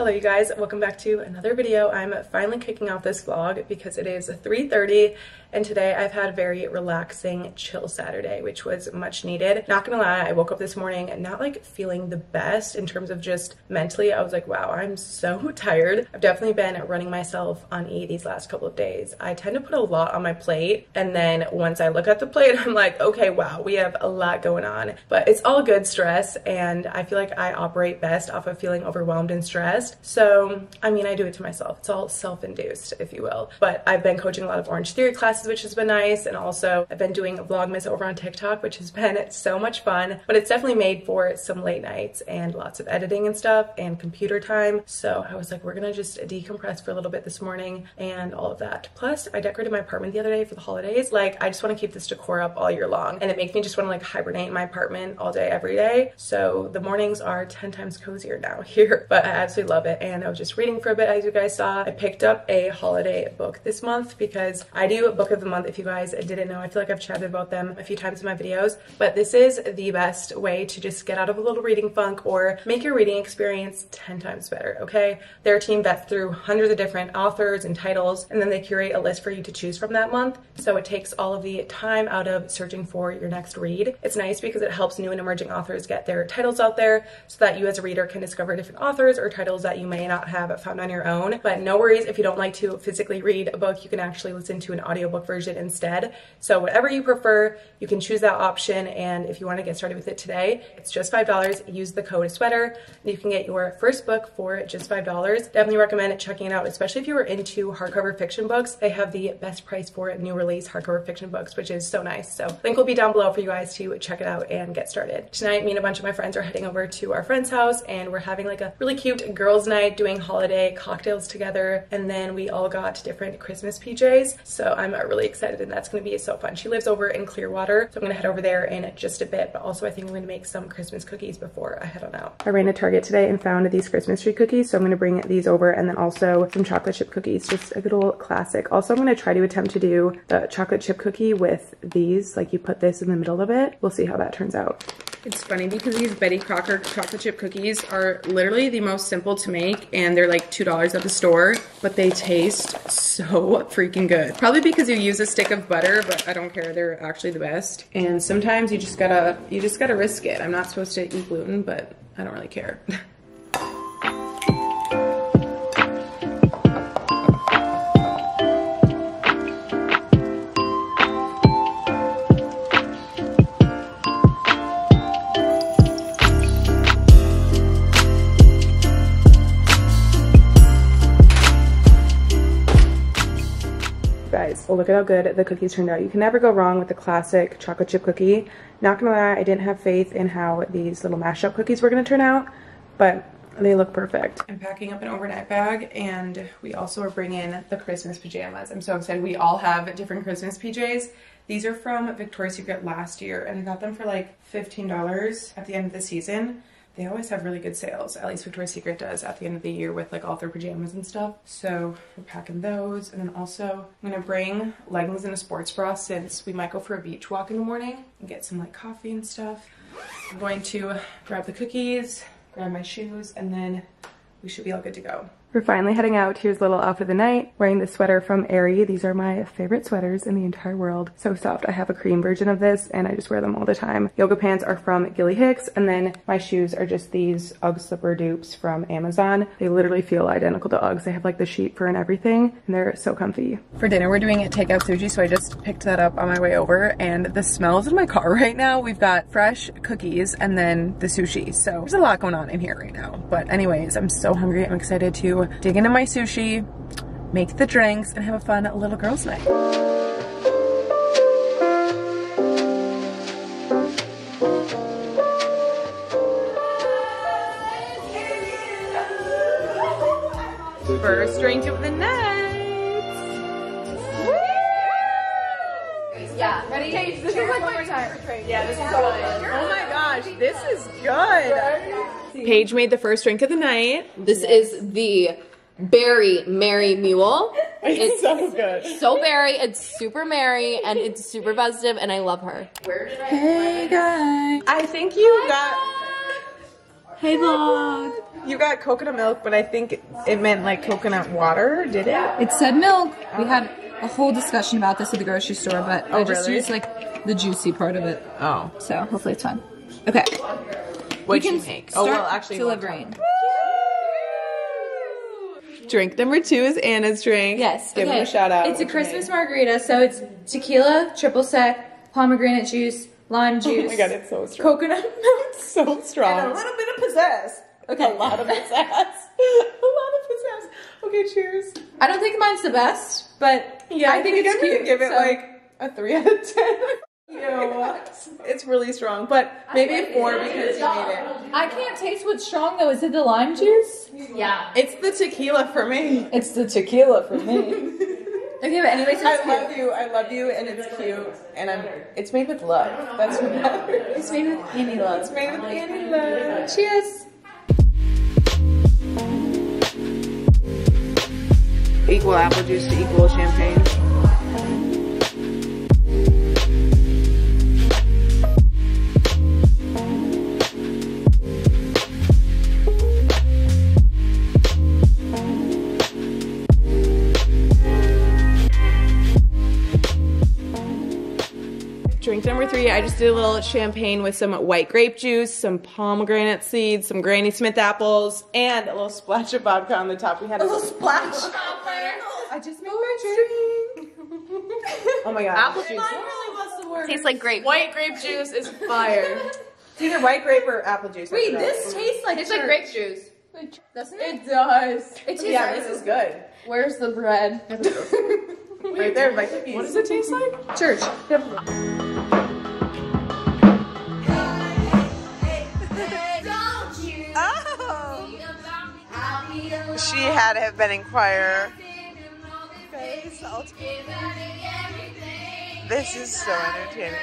Hello you guys, welcome back to another video. I'm finally kicking off this vlog because it is 3.30 and today I've had a very relaxing, chill Saturday, which was much needed. Not gonna lie, I woke up this morning not like feeling the best in terms of just mentally. I was like, wow, I'm so tired. I've definitely been running myself on E these last couple of days. I tend to put a lot on my plate and then once I look at the plate, I'm like, okay, wow, we have a lot going on. But it's all good stress and I feel like I operate best off of feeling overwhelmed and stressed. So, I mean, I do it to myself. It's all self-induced, if you will. But I've been coaching a lot of Orangetheory classes which has been nice. And also I've been doing Vlogmas over on TikTok, which has been so much fun, but it's definitely made for some late nights and lots of editing and stuff and computer time. So I was like, we're gonna just decompress for a little bit this morning and all of that. Plus I decorated my apartment the other day for the holidays. Like I just wanna keep this decor up all year long and it makes me just wanna like hibernate in my apartment all day, every day. So the mornings are 10 times cozier now here, but I absolutely love it. And I was just reading for a bit as you guys saw. I picked up a holiday book this month because I do book book of the month if you guys didn't know. I feel like I've chatted about them a few times in my videos, but this is the best way to just get out of a little reading funk or make your reading experience 10 times better, okay? Their team vets through hundreds of different authors and titles, and then they curate a list for you to choose from that month. So it takes all of the time out of searching for your next read. It's nice because it helps new and emerging authors get their titles out there so that you as a reader can discover different authors or titles that you may not have found on your own. But no worries if you don't like to physically read a book, you can actually listen to an audiobook version instead. So whatever you prefer, you can choose that option. And if you want to get started with it today, it's just $5. Use the code sweater. You can get your first book for just $5. Definitely recommend checking it out, especially if you are into hardcover fiction books. They have the best price for new release hardcover fiction books, which is so nice. So link will be down below for you guys to check it out and get started. Tonight, me and a bunch of my friends are heading over to our friend's house and we're having like a really cute girls night doing holiday cocktails together. And then we all got different Christmas PJs. So I'm really excited and that's gonna be so fun. She lives over in Clearwater, so I'm gonna head over there in just a bit, but also I think I'm gonna make some Christmas cookies before I head on out. I ran to Target today and found these Christmas tree cookies, so I'm gonna bring these over and then also some chocolate chip cookies, just a good old classic. Also, I'm gonna try to attempt to do the chocolate chip cookie with these, like you put this in the middle of it. We'll see how that turns out. It's funny because these Betty Crocker chocolate chip cookies are literally the most simple to make and they're like $2 at the store, but they taste so freaking good. Probably because you use a stick of butter, but I don't care. They're actually the best. And sometimes you just gotta, you just gotta risk it. I'm not supposed to eat gluten, but I don't really care. guys. Well, oh, look at how good the cookies turned out. You can never go wrong with the classic chocolate chip cookie. Not gonna lie, I didn't have faith in how these little mashup cookies were gonna turn out, but they look perfect. I'm packing up an overnight bag and we also are bringing the Christmas pajamas. I'm so excited. We all have different Christmas PJs. These are from Victoria's Secret last year and I got them for like $15 at the end of the season they always have really good sales. At least Victoria's Secret does at the end of the year with like all their pajamas and stuff. So we're packing those. And then also I'm gonna bring leggings and a sports bra since we might go for a beach walk in the morning and get some like coffee and stuff. I'm going to grab the cookies, grab my shoes, and then we should be all good to go. We're finally heading out. Here's little outfit of the night. Wearing the sweater from Aerie. These are my favorite sweaters in the entire world. So soft. I have a cream version of this and I just wear them all the time. Yoga pants are from Gilly Hicks and then my shoes are just these Ugg slipper dupes from Amazon. They literally feel identical to Uggs. They have like the sheet fur and everything and they're so comfy. For dinner we're doing a takeout sushi so I just picked that up on my way over and the smells in my car right now. We've got fresh cookies and then the sushi. So there's a lot going on in here right now. But anyways, I'm so hungry. I'm excited to dig into my sushi, make the drinks, and have a fun little girls night. First drink of the Yeah, ready? Okay, this is like one more time. Yeah, this is so good. Oh my gosh, this is good. Paige made the first drink of the night. This is the berry Mary Mule. It's, so good. So berry, it's super merry, and it's super festive, and I love her. Hey guys. I think you got... Hey vlog. You got coconut milk, but I think it meant like coconut water, did it? It said milk. We oh. had a whole discussion about this at the grocery store, but oh, I just really? used like the juicy part of it. Oh. So hopefully it's fun. Okay. What'd we you can make? Start Oh, well, actually, delivering. Drink number two is Anna's drink. Yes. Give okay. a shout out. It's a Christmas make? margarita, so it's tequila, triple sec, pomegranate juice, lime juice. Oh my god, it's so strong. coconut milk. so strong. And a little bit of pizzazz. Okay. A lot of pizzazz. a lot of pizzazz. Okay, cheers. I don't think mine's the best, but Yeah, I think it's I'm gonna cute. give it so- like a three out of ten. Ew. it's really strong, but maybe a four because you made it. I can't taste what's strong though. Is it the lime juice? Yeah. It's the tequila for me. It's the tequila for me. okay, but anyways, it's I cute. love you. I love you, and it's cute, and I'm. It's made with love. That's what matters. It's made with Annie love. It's made with Annie love. Cheers. Equal apple juice to equal champagne. I just did a little champagne with some white grape juice, some pomegranate seeds, some Granny Smith apples, and a little splash of vodka on the top. We had a little splash. I just made my drink. oh my god. Apple juice. really was the word. Tastes like grape. White grape juice is fire. it's either white grape or apple juice. Wait, forgot. this tastes like it's like grape juice. Doesn't it? It does. It tastes yeah, this is good. Where's the bread? Right there, my cookies. What does it taste like? Church. She had to have been in choir. This is so entertaining.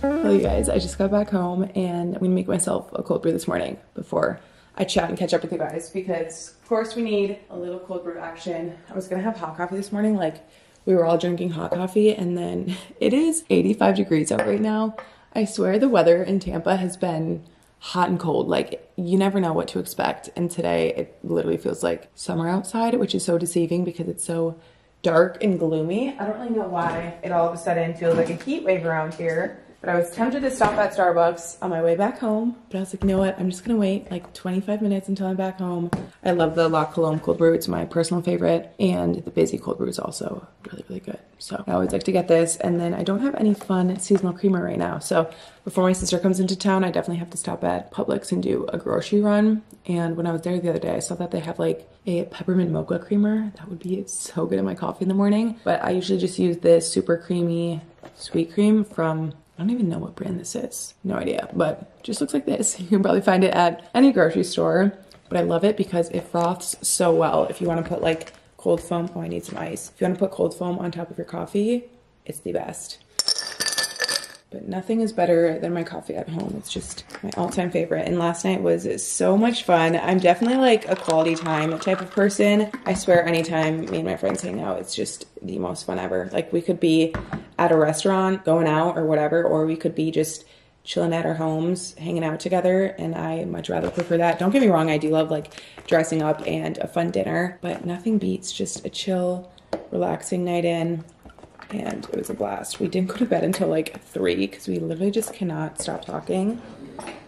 Hello, you guys. I just got back home and I'm gonna make myself a cold brew this morning before I chat and catch up with you guys because, of course, we need a little cold brew action. I was gonna have hot coffee this morning, like we were all drinking hot coffee, and then it is 85 degrees out right now. I swear the weather in Tampa has been hot and cold. Like you never know what to expect. And today it literally feels like summer outside, which is so deceiving because it's so dark and gloomy. I don't really know why it all of a sudden feels like a heat wave around here. But I was tempted to stop at Starbucks on my way back home. But I was like, you know what? I'm just gonna wait like 25 minutes until I'm back home. I love the La Colombe cold brew. It's my personal favorite. And the Bizzy cold brew is also really, really good. So I always like to get this. And then I don't have any fun seasonal creamer right now. So before my sister comes into town, I definitely have to stop at Publix and do a grocery run. And when I was there the other day, I saw that they have like a peppermint mocha creamer. That would be so good in my coffee in the morning. But I usually just use this super creamy sweet cream from I don't even know what brand this is. No idea, but just looks like this. You can probably find it at any grocery store. But I love it because it froths so well. If you want to put like cold foam, oh, I need some ice. If you want to put cold foam on top of your coffee, it's the best. But nothing is better than my coffee at home. It's just my all-time favorite. And last night was so much fun. I'm definitely like a quality time type of person. I swear anytime me and my friends hang out, it's just the most fun ever. Like we could be at a restaurant going out or whatever, or we could be just chilling at our homes, hanging out together, and I much rather prefer that. Don't get me wrong, I do love like dressing up and a fun dinner, but nothing beats just a chill, relaxing night in and it was a blast. We didn't go to bed until like three because we literally just cannot stop talking.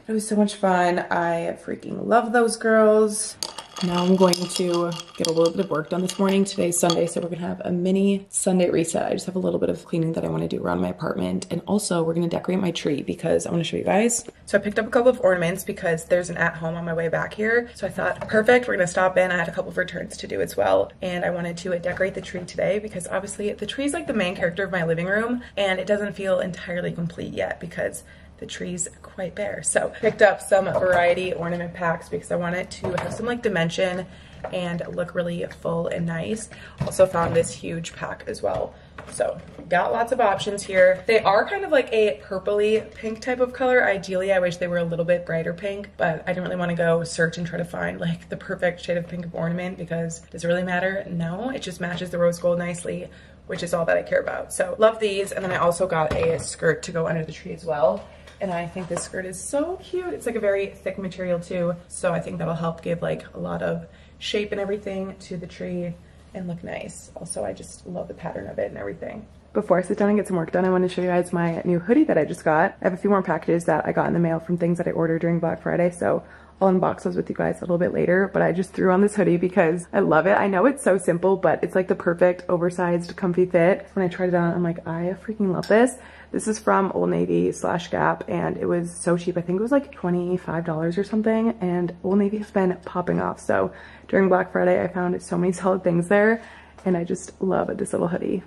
It was so much fun. I freaking love those girls. Now I'm going to get a little bit of work done this morning. Today's Sunday, so we're gonna have a mini Sunday reset. I just have a little bit of cleaning that I wanna do around my apartment. And also we're gonna decorate my tree because I wanna show you guys. So I picked up a couple of ornaments because there's an at home on my way back here. So I thought, perfect, we're gonna stop in. I had a couple of returns to do as well. And I wanted to uh, decorate the tree today because obviously the tree is like the main character of my living room and it doesn't feel entirely complete yet because the tree's quite bare. So picked up some variety ornament packs because I wanted to have some like dimension and look really full and nice. Also found this huge pack as well So got lots of options here. They are kind of like a purpley pink type of color. Ideally, I wish they were a little bit brighter pink, but I didn't really want to go search and try to find like the perfect shade of pink of ornament because does it really matter? No, it just matches the rose gold nicely which is all that I care about. So love these. And then I also got a skirt to go under the tree as well. And I think this skirt is so cute. It's like a very thick material too. So I think that'll help give like a lot of shape and everything to the tree and look nice. Also, I just love the pattern of it and everything. Before I sit down and get some work done, I want to show you guys my new hoodie that I just got. I have a few more packages that I got in the mail from things that I ordered during Black Friday. So I'll unbox those with you guys a little bit later, but I just threw on this hoodie because I love it. I know it's so simple, but it's like the perfect oversized comfy fit. When I tried it on, I'm like, I freaking love this. This is from Old Navy slash Gap and it was so cheap. I think it was like $25 or something and Old Navy has been popping off. So during Black Friday, I found so many solid things there and I just love this little hoodie.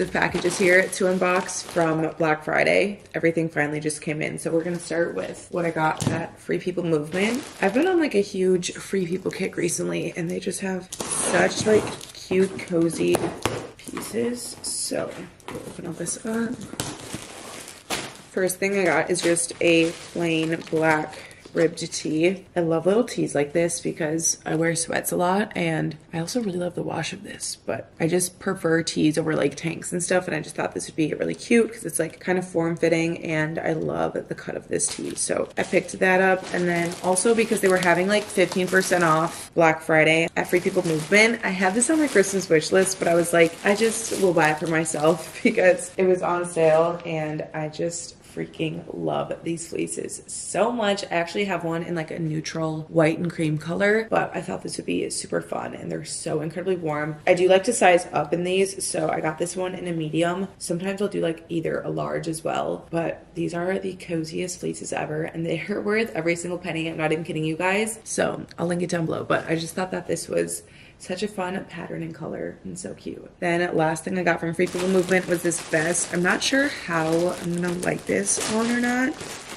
Of packages here to unbox from Black Friday. Everything finally just came in. So we're gonna start with what I got at Free People Movement. I've been on like a huge Free People kick recently and they just have such like cute, cozy pieces. So we'll open all this up. First thing I got is just a plain black ribbed tee. I love little tees like this because I wear sweats a lot and I also really love the wash of this, but I just prefer tees over like tanks and stuff. And I just thought this would be really cute because it's like kind of form fitting and I love the cut of this tee. So I picked that up. And then also because they were having like 15% off Black Friday at Free People Movement, I had this on my Christmas wish list, but I was like, I just will buy it for myself because it was on sale and I just freaking love these fleeces so much. I actually have one in like a neutral white and cream color, but I thought this would be super fun and they're so incredibly warm. I do like to size up in these, so I got this one in a medium. Sometimes I'll do like either a large as well, but these are the coziest fleeces ever and they're worth every single penny. I'm not even kidding you guys. So I'll link it down below, but I just thought that this was such a fun pattern and color and so cute. Then last thing I got from Free People Movement was this vest. I'm not sure how I'm gonna like this on or not.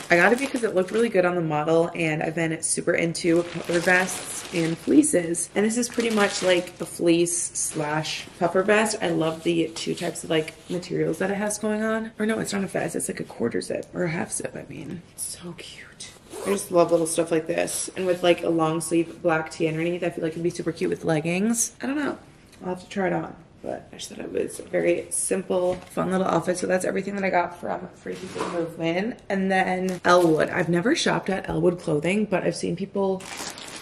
I got it because it looked really good on the model and I've been super into puffer vests and fleeces. And this is pretty much like a fleece slash puffer vest. I love the two types of like materials that it has going on. Or no, it's not a vest, it's like a quarter zip or a half zip, I mean. So cute. I just love little stuff like this. And with like a long sleeve black tee underneath, I feel like it'd be super cute with leggings. I don't know. I'll have to try it on. but I just thought it was a very simple, fun little outfit. So that's everything that I got from Free People Movement. And then Elwood. I've never shopped at Elwood Clothing, but I've seen people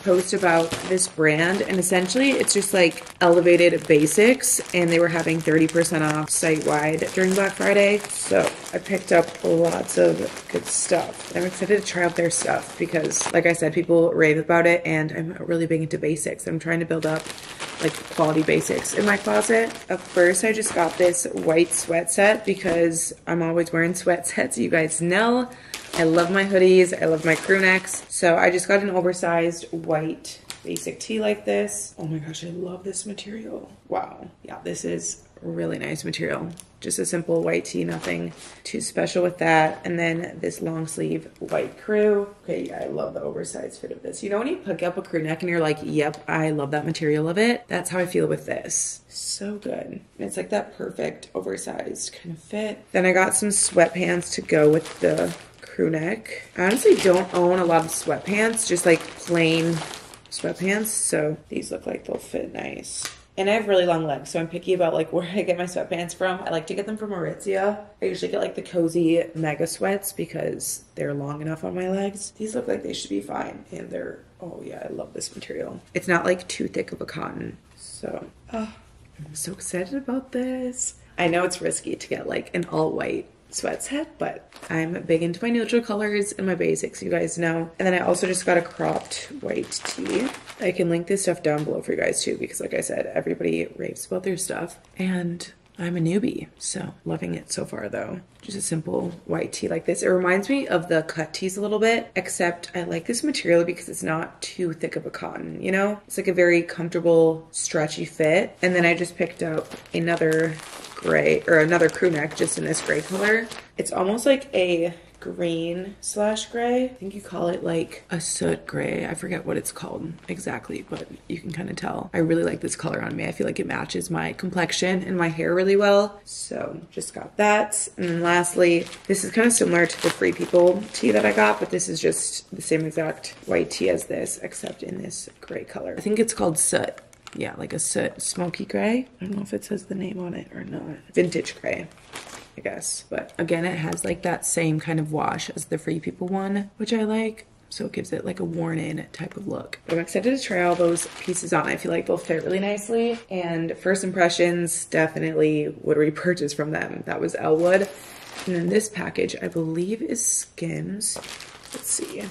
post about this brand and essentially it's just like elevated basics and they were having 30% off site wide during Black Friday. So I picked up lots of good stuff. I'm excited to try out their stuff because like I said, people rave about it and I'm really big into basics. I'm trying to build up like quality basics in my closet. At first I just got this white sweat set because I'm always wearing sweat sets, you guys know. I love my hoodies. I love my crew necks. So I just got an oversized white basic tee like this. Oh my gosh, I love this material. Wow. Yeah, this is really nice material. Just a simple white tee, nothing too special with that. And then this long sleeve white crew. Okay, yeah, I love the oversized fit of this. You know when you pick up a crew neck and you're like, yep, I love that material of it? That's how I feel with this. So good. It's like that perfect oversized kind of fit. Then I got some sweatpants to go with the crew neck. I honestly don't own a lot of sweatpants, just like plain sweatpants. So these look like they'll fit nice. And I have really long legs, so I'm picky about like where I get my sweatpants from. I like to get them from Aritzia. I usually get like the cozy mega sweats because they're long enough on my legs. These look like they should be fine. And they're, oh yeah, I love this material. It's not like too thick of a cotton. So, oh, I'm so excited about this. I know it's risky to get like an all white sweat set, but I'm big into my neutral colors and my basics, you guys know. And then I also just got a cropped white tee. I can link this stuff down below for you guys too, because like I said, everybody raves about their stuff. And I'm a newbie, so loving it so far though. Just a simple white tee like this. It reminds me of the cut tees a little bit, except I like this material because it's not too thick of a cotton, you know? It's like a very comfortable, stretchy fit. And then I just picked up another gray or another crew neck just in this gray color. It's almost like a green slash gray. I think you call it like a soot gray. I forget what it's called exactly, but you can kind of tell. I really like this color on me. I feel like it matches my complexion and my hair really well. So just got that. And then lastly, this is kind of similar to the Free People tee that I got, but this is just the same exact white tee as this, except in this gray color. I think it's called soot yeah, like a smoky gray. I don't know if it says the name on it or not. Vintage gray. I guess. But again, it has like that same kind of wash as the Free People one, which I like. So it gives it like a worn in type of look. I'm excited to try all those pieces on. I feel like they'll fit really nicely. And first impressions, definitely would repurchase from them. That was Elwood. And then this package, I believe is Skims. Let's see.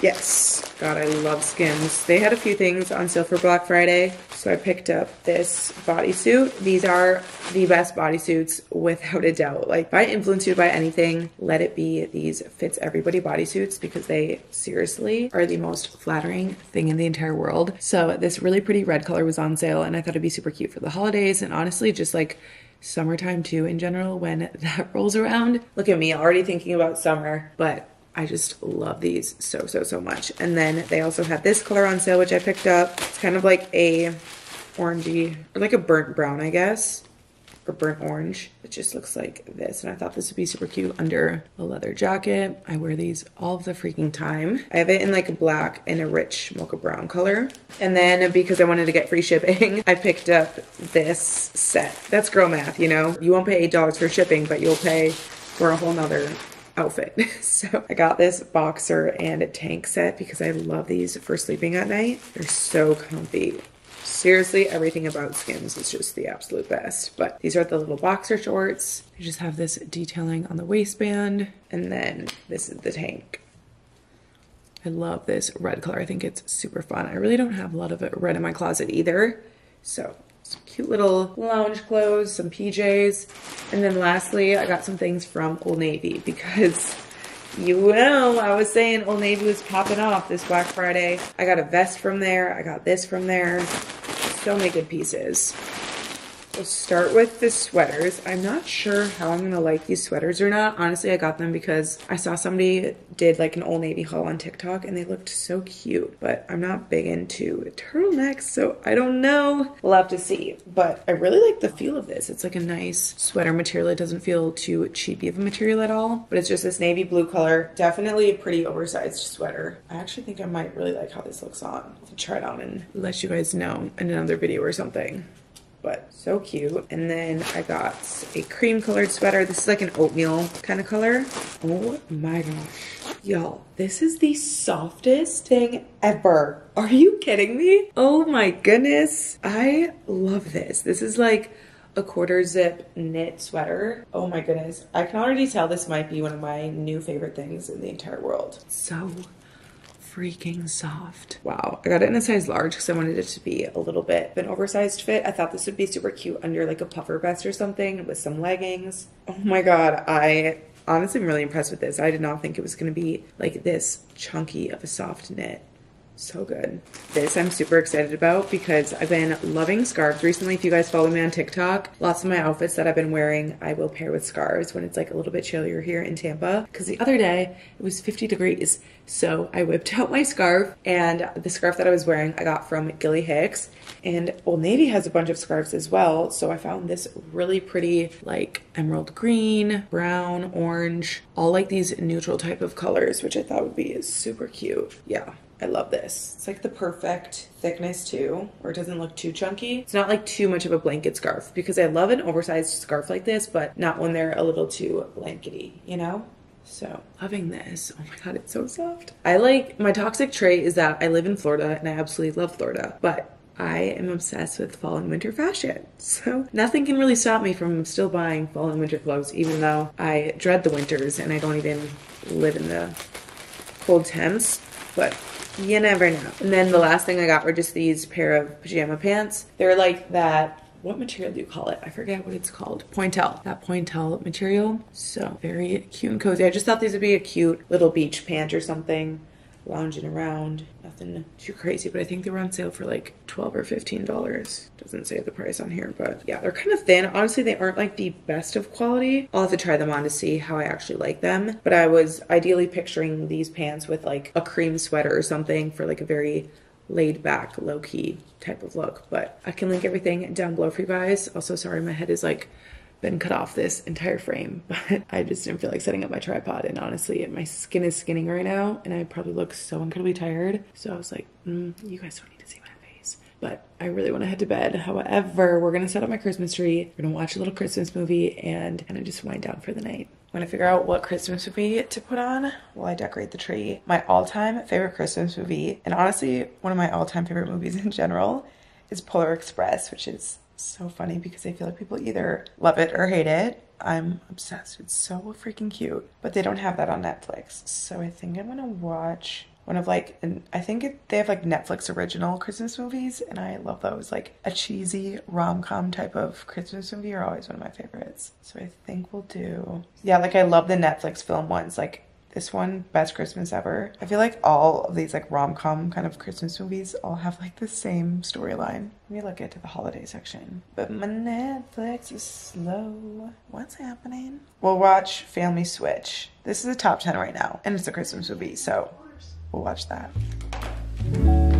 Yes. God, I love Skims. They had a few things on sale for Black Friday. So I picked up this bodysuit. These are the best bodysuits without a doubt. Like if I influence you by anything, let it be these fits everybody bodysuits because they seriously are the most flattering thing in the entire world. So this really pretty red color was on sale and I thought it'd be super cute for the holidays and honestly just like summertime too in general when that rolls around. Look at me already thinking about summer, but I just love these so, so, so much. And then they also had this color on sale, which I picked up. It's kind of like a orangey, or like a burnt brown, I guess, or burnt orange. It just looks like this. And I thought this would be super cute under a leather jacket. I wear these all the freaking time. I have it in like a black and a rich mocha brown color. And then because I wanted to get free shipping, I picked up this set. That's girl math, you know? You won't pay $8 for shipping, but you'll pay for a whole nother outfit. so I got this boxer and a tank set because I love these for sleeping at night. They're so comfy. Seriously, everything about Skims is just the absolute best. But these are the little boxer shorts. They just have this detailing on the waistband. And then this is the tank. I love this red color. I think it's super fun. I really don't have a lot of red in my closet either. So some cute little lounge clothes, some PJs. And then lastly, I got some things from Old Navy because you know, I was saying Old Navy was popping off this Black Friday. I got a vest from there. I got this from there. So many good pieces. We'll start with the sweaters. I'm not sure how I'm gonna like these sweaters or not. Honestly, I got them because I saw somebody did like an Old Navy haul on TikTok and they looked so cute, but I'm not big into turtlenecks, so I don't know. We'll have to see, but I really like the feel of this. It's like a nice sweater material. It doesn't feel too cheapy of a material at all, but it's just this navy blue color. Definitely a pretty oversized sweater. I actually think I might really like how this looks on. I'll try it on and let you guys know in another video or something but so cute. And then I got a cream colored sweater. This is like an oatmeal kind of color. Oh my gosh. Y'all, this is the softest thing ever. Are you kidding me? Oh my goodness. I love this. This is like a quarter zip knit sweater. Oh my goodness. I can already tell this might be one of my new favorite things in the entire world. So freaking soft. Wow. I got it in a size large because I wanted it to be a little bit of an oversized fit. I thought this would be super cute under like a puffer vest or something with some leggings. Oh my God. I honestly am really impressed with this. I did not think it was going to be like this chunky of a soft knit. So good. This I'm super excited about because I've been loving scarves recently. If you guys follow me on TikTok, lots of my outfits that I've been wearing, I will pair with scarves when it's like a little bit chillier here in Tampa. Because the other day it was 50 degrees. So I whipped out my scarf and the scarf that I was wearing I got from Gilly Hicks. And Old Navy has a bunch of scarves as well. So I found this really pretty like emerald green, brown, orange, all like these neutral type of colors, which I thought would be super cute. Yeah. I love this. It's like the perfect thickness too, or it doesn't look too chunky. It's not like too much of a blanket scarf because I love an oversized scarf like this, but not when they're a little too blankety, you know? So loving this. Oh my God, it's so soft. I like, my toxic trait is that I live in Florida and I absolutely love Florida, but I am obsessed with fall and winter fashion. So nothing can really stop me from still buying fall and winter clothes, even though I dread the winters and I don't even live in the cold temps. But you never know. And then the last thing I got were just these pair of pajama pants. They're like that what material do you call it? I forget what it's called. Pointelle. That pointelle material. So very cute and cozy. I just thought these would be a cute little beach pant or something lounging around. Nothing too crazy, but I think they were on sale for like 12 or $15. Doesn't say the price on here, but yeah, they're kind of thin. Honestly, they aren't like the best of quality. I'll have to try them on to see how I actually like them. But I was ideally picturing these pants with like a cream sweater or something for like a very laid back, low key type of look. But I can link everything down below for you guys. Also, sorry, my head is like been cut off this entire frame, but I just didn't feel like setting up my tripod. And honestly, my skin is skinning right now, and I probably look so incredibly tired. So I was like, mm, you guys don't need to see my face. But I really want to head to bed. However, we're gonna set up my Christmas tree. We're gonna watch a little Christmas movie and kind of just wind down for the night. I'm gonna figure out what Christmas movie to put on while I decorate the tree. My all-time favorite Christmas movie, and honestly, one of my all-time favorite movies in general, is Polar Express, which is so funny because I feel like people either love it or hate it. I'm obsessed. It's so freaking cute. But they don't have that on Netflix. So I think I'm gonna watch one of like, and I think it, they have like Netflix original Christmas movies, and I love those. Like a cheesy rom com type of Christmas movie are always one of my favorites. So I think we'll do, yeah, like I love the Netflix film ones, like this one, Best Christmas Ever. I feel like all of these like rom-com kind of Christmas movies all have like the same storyline. Let me look into the holiday section. But my Netflix is slow. What's happening? We'll watch Family Switch. This is a top 10 right now, and it's a Christmas movie, so we'll watch that.